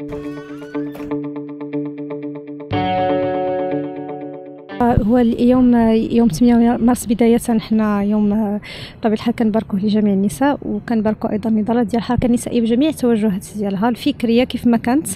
Música هو اليوم يوم 8 مارس بداية حنا يوم بطبيعة الحال كنباركوه لجميع النساء وكنباركو أيضا النضالة ديال الحركة النسائية بجميع التوجهات ديالها الفكرية كيف ما كانت.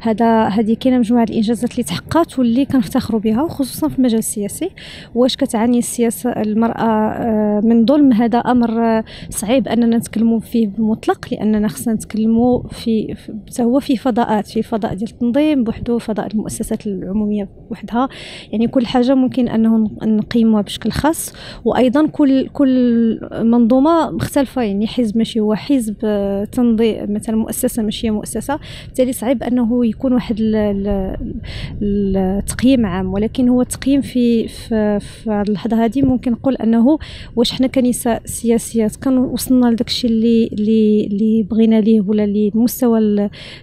هذا هذه كاينة مجموعة الإنجازات اللي تحققت واللي كنفتخروا بها وخصوصا في المجال السياسي. واش كتعاني السياسة المرأة آه، من ظلم؟ هذا أمر صعيب أننا نتكلموا فيه بمطلق لأننا خصنا نتكلموا في حتى هو في فضاءات في فضاء ديال التنظيم بوحدو فضاء المؤسسات العمومية بوحدها. يعني كل حاجة ممكن أنه نقيموها بشكل خاص وأيضا كل كل منظومة مختلفة يعني حزب ماشي هو حزب تنظيم مثلا مؤسسة ماشي هي مؤسسة. بالتالي صعيب أنه يكون واحد التقييم عام ولكن هو التقييم في في, في اللحظة هذه ممكن نقول أنه واش حنا كنساء سياسيات كان وصلنا لداك الشيء اللي اللي اللي بغينا ليه ولا اللي المستوى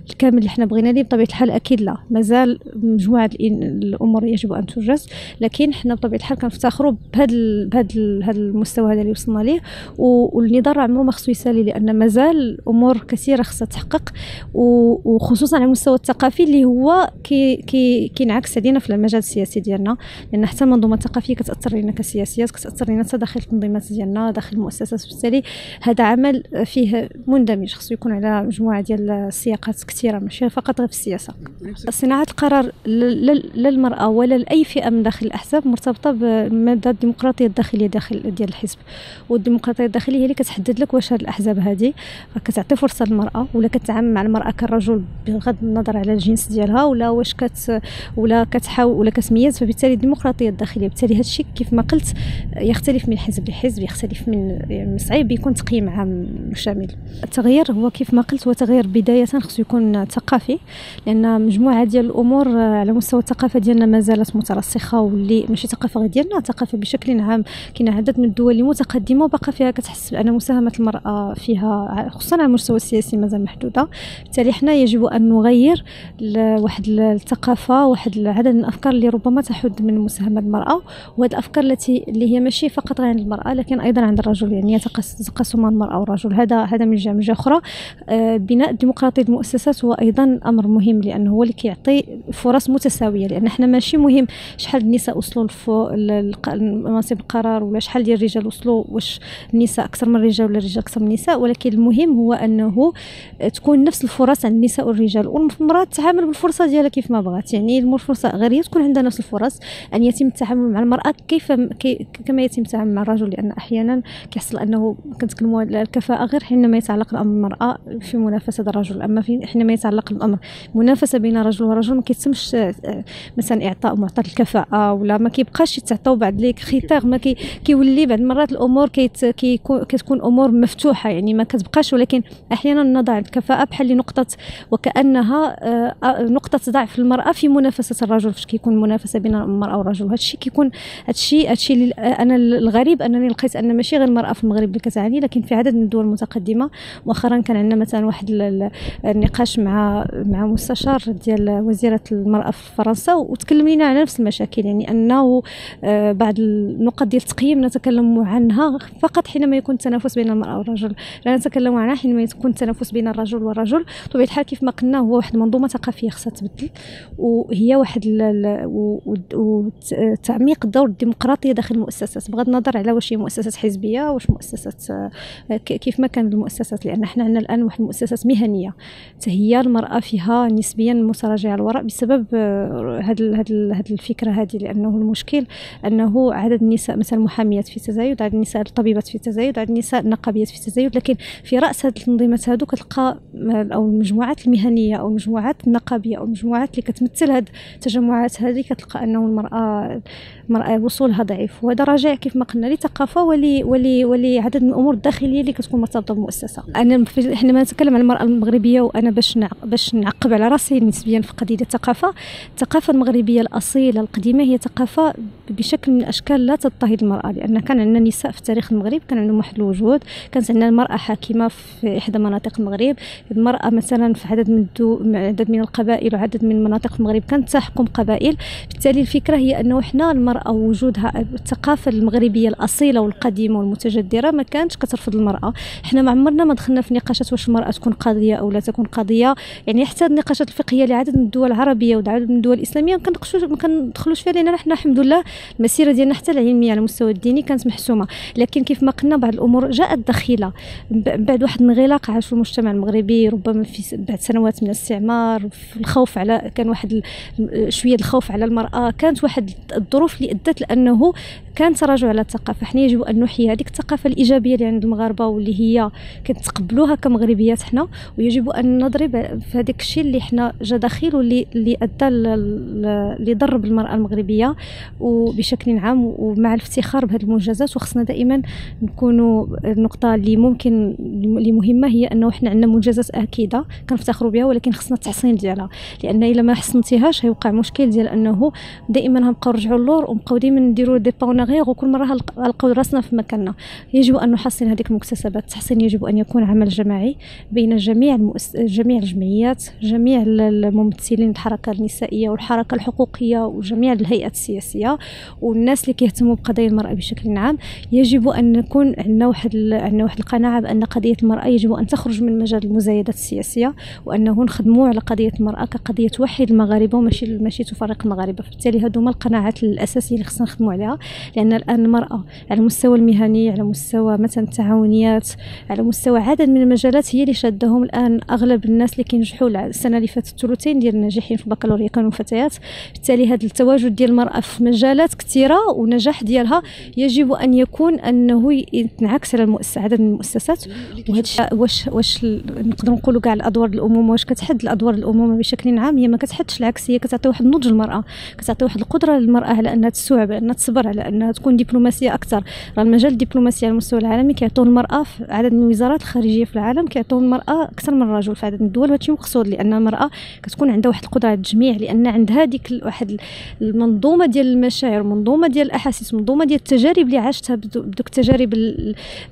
الكامل اللي حنا بغينا ليه بطبيعة الحال أكيد لا. مازال مجموعة الأمور يجب أن تنجز لكن حنا بطبيعة الحال كنفتخروا بهذا بهذا هذا المستوى هذا اللي وصلنا ليه. والنظام عمره ما خصو يسالي لأن مازال أمور كثيرة خصها تحقق. وخصوصا على المستوى الثقافي اللي هو كي كي كينعكس علينا في المجال السياسي ديالنا. لأن حتى المنظومه الثقافيه كتأثر علينا كسياسيات كتأثر علينا حتى داخل التنظيمات ديالنا داخل المؤسسات. بالتالي هذا عمل فيه مندمج خصو يكون على مجموعة ديال السياقات كثيرة ماشي فقط غير في السياسة. صناعة القرار للمراه ولا لأي فئة من داخل الأحزاب مرتبطة بمدى الديمقراطية الداخلية داخل ديال الحزب. والديمقراطية الداخلية هي اللي كتحدد لك واش هاد الأحزاب هذه كتعطي فرصة للمرأة ولا كتعامل مع المرأة كرجل بغض النظر على الجنس ديالها ولا واش كت ولا كتحاول ولا كتميز. فبالتالي الديمقراطية الداخلية بالتالي هذا الشيء كيف ما قلت يختلف من حزب لحزب يختلف من يعني صعيب يكون تقييم عام شامل. التغيير هو كيف ما قلت هو تغيير بداية خصو يكون ثقافي لأن مجموعة ديال الأمور على مستوى الثقافة ديالنا ما زالت مترسخة واللي ماشي ثقافة غير ديالنا ثقافة بشكل عام. كاين عدد من الدول اللي متقدمة وبقى فيها كتحس بأن مساهمة المرأة فيها خصوصا على المستوى السياسي مازال محدودة. بالتالي حنا يجب أن نغير واحد الثقافة واحد العدد من الأفكار اللي ربما تحد من مساهمة المرأة وهذه الأفكار التي اللي هي ماشي فقط عند المرأة لكن أيضا عند الرجل. يعني تقاسم المرأة والرجل. هذا هذا من جهة من جهة أخرى. آه، بناء ديمقراطيه المؤسسات هو أيضا أمر مهم لأنه هو اللي كيعطي فرص متساوية لأن حنا ماشي مهم شحال النساء وصلوا لفوق مناصب القرار ولا شحال ديال الرجال وصلوا واش النساء أكثر من الرجال ولا الرجال أكثر من النساء ولكن المهم هو أنه تكون نفس الفرص عند النساء والرجال. والمرأة تتعامل بالفرصة ديالها كيف ما بغات. يعني الفرصه غير تكون عندها نفس الفرص أن يتم التعامل مع المرأة كيف كما يتم التعامل مع الرجل لأن أحيانا كيحصل أنه كنتكلموا على الكفاءة غير حينما يتعلق الأمر المراه في منافسة الرجل. أما في حينما يتعلق الأمر منافسة بين رجل ورجل ما كيتمش آه، مثلا إعطاء معطى الكفاءة ولا ما كيبقاش يتعطاو بعد ليك خيطير ما كي كيولي بعد المرات الأمور كيت كتكون أمور مفتوحة يعني ما كتبقاش ولكن أحيانا نضع الكفاءة بحال نقطة وكأنها آه، نقطة ضعف المرأة في منافسة الرجل فاش كيكون منافسة بين المرأة والرجل. هذا الشيء كيكون هذا الشيء هذا الشيء أنا الغريب أنني لقيت أن ماشي غير المرأة في المغرب اللي كتعاني لكن في عدد من الدول المتقدمة مؤخرا كان عندنا مثلا واحد النقاش مع مع مستشار ديال وزيرة المرأة في فرنسا وتكلم لنا على نفس المشاكل يعني انه آه، بعض النقط ديال التقييم نتكلم عنها فقط حينما يكون التنافس بين المرأة والرجل. لا نتكلم عنها حينما يكون التنافس بين الرجل والرجل. بطبيعه الحال كيف ما قلنا هو واحد المنظومه ثقافية خصها تبدل وهي واحد وتعميق الدور الديمقراطية داخل المؤسسات. بغض النظر على واش هي مؤسسات حزبية واش مؤسسات آه، كيف ما كان المؤسسات لأن إحنا عندنا الآن واحد المؤسسات مهنية. هي المرأة فيها نسبيا متراجعة الوراء بسبب هذه هذه الفكرة لأنه المشكل أنه عدد النساء مثلا المحاميات في تزايد عدد النساء الطبيبات في تزايد عدد النساء النقابيات في تزايد لكن في رأس هذه التنظيمات هذو كتلقى أو المجموعات المهنية أو المجموعات النقابية أو المجموعات اللي كتمثل هذه التجمعات هذه كتلقى أنه المرأة المرأة وصولها ضعيف. وهذا راجع كيف ما قلنا لثقافة ولي ولي ولي عدد من الأمور الداخلية اللي كتكون مرتبطة بالمؤسسة. أنا حينما نتكلم عن المرأة المغربية وأنا باش باش نعقب على رأسي نسبيا في قضيه الثقافة. الثقافة المغربية الأصيلة القديمة هي ثقافه الثقافه بشكل من الأشكال لا تضطهد المرأة لأن كان عندنا نساء في تاريخ المغرب كان عندهم واحد الوجود كانت عندنا المرأة حاكمة في إحدى مناطق المغرب المرأة مثلا في عدد من الدو... عدد من القبائل وعدد من مناطق المغرب كانت تحكم قبائل. بالتالي الفكرة هي أنه إحنا المرأة وجودها الثقافة المغربية الأصيلة والقديمة والمتجدرة ما كانتش كترفض المرأة. إحنا ما عمرنا ما دخلنا في نقاشات واش المرأة تكون قاضية أو لا تكون قاضية يعني حتى النقاشات الفقهية لعدد من الدول العربية وعدد من الدول الإسلامية ما كندخلوش فيها لأن إحنا الحمد لله المسيرة ديالنا حتى العلمية على المستوى الديني كانت محسومة. لكن كيف ما قلنا بعض الأمور جاءت دخيله بعد واحد الانغلاق عاشوا المجتمع المغربي ربما في بعد سنوات من الاستعمار الخوف على كان واحد شوية الخوف على المرأة. كانت واحد الظروف اللي أدت لأنه كان تراجع على الثقافة. حنا يجب أن نحيي هذيك الثقافة الإيجابية اللي عند المغاربة واللي هي كنتقبلوها كمغربيات حنا. ويجب أن نضرب في هذاك الشيء اللي حنا جا داخل واللي اللي أدى اللي ضرب المرأة المغربية. وبشكل عام ومع الافتخار بهذه المنجزات وخصنا دائما نكونوا النقطة اللي ممكن اللي مهمة هي أنه حنا عندنا منجزات أكيدة كنفتخروا بها ولكن خصنا التحسين ديالها. لأن إلا ما حسنتيهاش هيوقع مشكل ديال أنه دائما غنبقاو نرجعوا للور ونبقاو دائما نديروا دي غير وكل مرة غنلقاو راسنا في مكاننا. يجب أن نحسن هذه المكتسبات. التحسين يجب أن يكون عمل جماعي بين جميع المؤس... جميع الجمعيات جميع الممثلين الحركة النسائية والحركة الحقوقية وجميع الهيئات السياسية والناس اللي كيهتموا بقضايا المرأة بشكل عام يجب أن نكون عندنا واحد عندنا واحد القناعة بأن قضية المرأة يجب أن تخرج من مجال المزايدات السياسية وأنه نخدموا على قضية المرأة كقضية توحد المغاربة وماشي ماشي تفرق المغاربة. فبالتالي هذو هما القناعات الأساسية اللي خصنا نخدموا عليها. لأن الآن المرأة على المستوى المهني على مستوى مثلا التعاونيات على مستوى عدد من المجالات هي اللي شادهم الآن أغلب الناس اللي كينجحوا السنة اللي فاتت الثلثين ديال الناجحين في البكالوريا كانوا فتيات. بالتالي هذا التواجد ديال المرأة في مجالات كثيرة ونجاح ديالها يجب أن يكون أنه ينعكس على عدد من المؤسسات. وهذا واش واش نقدروا نقولوا كاع الأدوار الأمومة واش كتحد الأدوار الأمومة بشكل عام؟ هي ما كتحدش العكس هي كتعطي واحد النضج للمرأة كتعطي واحد القدرة للمرأة على أنها تستوعب أنها تصبر على أنها تكون دبلوماسية أكثر. راه المجال الدبلوماسي على المستوى العالمي كيعطوا المرأة في عدد من الوزارات الخارجية في العالم كيعطوا المرأة أكثر من الرجل في عدد من الدول وهذا مقصود لأن المرأة كتكون عندها واحد القدرة على التجميع لأن عندها ديك واحد المنظومه ديال المشاعر منظومة ديال الأحاسيس منظومة ديال التجارب اللي عاشتها بدوك التجارب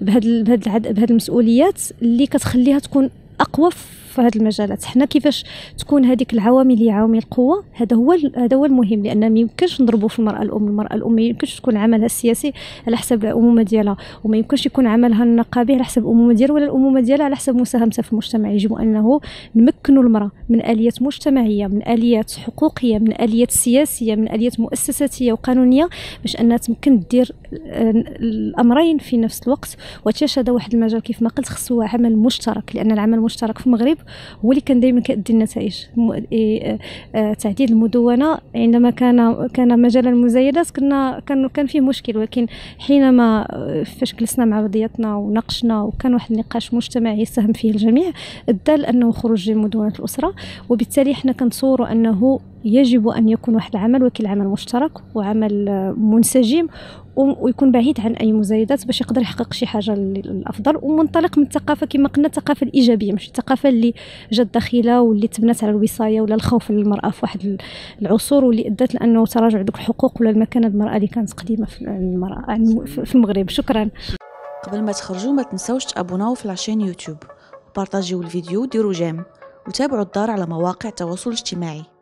بهذا بهذه المسؤوليات اللي كتخليها تكون أقوى في هذه المجالات حنا كيفاش تكون هذيك العوامل هي عوامل القوة؟ هذا هو هذا هو المهم لأن ما يمكنش نضربوا في المرأة الأم. المرأة الأم ما يمكنش تكون عملها السياسي على حسب الأمومة ديالها وما يمكنش يكون عملها النقابي على حسب الأمومة ديالها ولا الأمومة ديالها على حسب مساهمتها في المجتمع. يجب أنه نمكنوا المرأة من آليات مجتمعية من آليات حقوقية من آليات سياسية من آليات مؤسساتية وقانونية باش أنها تمكن دير آه، الأمرين في نفس الوقت. وتشهد واحد المجال كيف ما قلت خصو عمل مشترك لأن العمل المشترك في المغرب هو اللي كان دائما كيأدي النتائج. آه، تعديل المدونة عندما كان كان مجال المزايدات كنا كان كان فيه مشكل ولكن حينما آه، فاش جلسنا مع بعضياتنا وناقشنا وكان واحد النقاش مجتمعي يساهم فيه الجميع ادى لأنه خروج مدونه الأسرة وبالتالي حنا كنتصوروا أنه يجب أن يكون واحد العمل ولكن عمل مشترك وعمل آه، منسجم ويكون بعيد عن أي مزايدات باش يقدر يحقق شي حاجة الأفضل ومنطلق من الثقافة كما قلنا الثقافة الإيجابية مش الثقافة اللي جات داخلة واللي تبنات على الوصاية ولا الخوف للمراه في واحد العصور واللي أدت لأنه تراجع دوك الحقوق ولا المكانة المرأة اللي كانت قديمة في المرأة في المغرب. شكرا. قبل ما تخرجوا ما تنسوش تابوناو في العشان يوتيوب. وبارطاجيو الفيديو وديروا جيم. وتابعوا الدار على مواقع التواصل الاجتماعي.